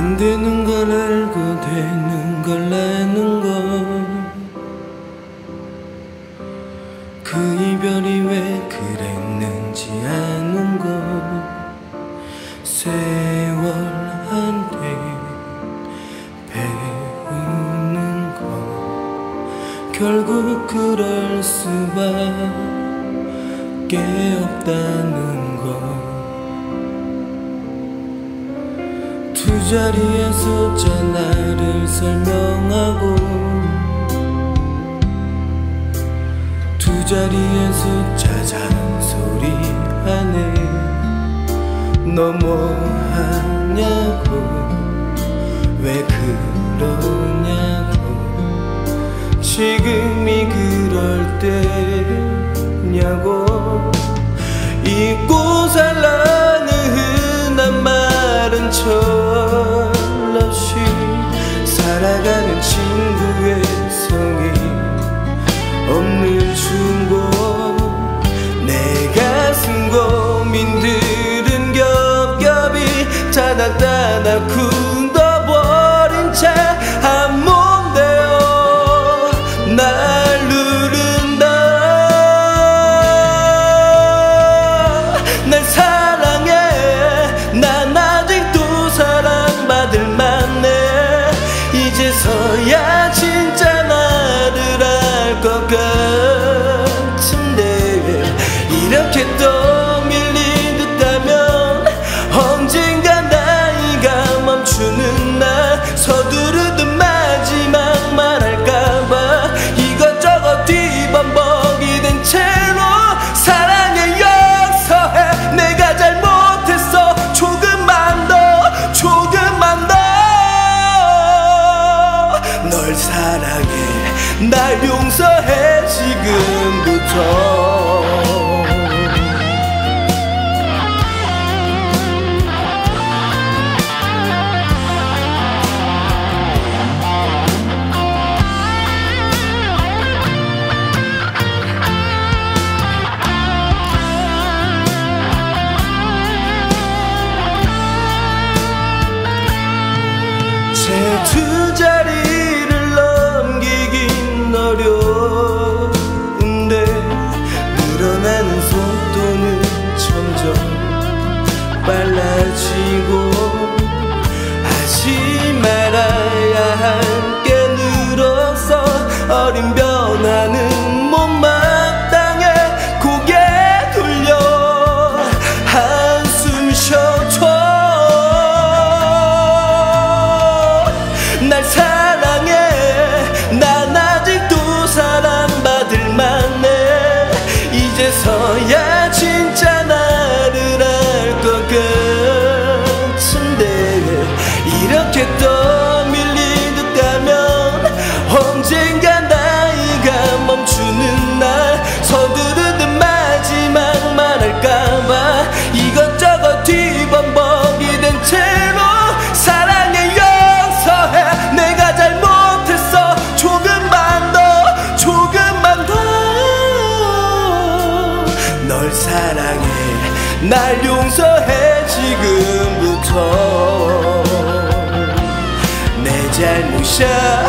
안 되는 걸 알고 되는 걸 아는 것그 이별이 왜 그랬는지 아는 것 세월 한테 배우는 것 결국 그럴 수밖에 없다는 것 두 자리의 숫자 나를 설명하고 두 자리의 숫자 잔소리 하네 너 뭐하냐고 왜 그러냐고. 지금이 그럴 때냐고. 잊고 살라 중고 내 가슴 고민들은 겹겹이 따닥따닥 굳어버린 채 한몸 되어 날 누른다. 날 사랑해. 난 아직도 사랑받을 만해. 이제서야 진 널 사랑해. 날 용서해 지금부터. 제두 자리 빨라지고 하지 말아야 할 게 늘어서 어린 변화는 널 사랑해. 날 용서해 지금부터. 내 잘못이야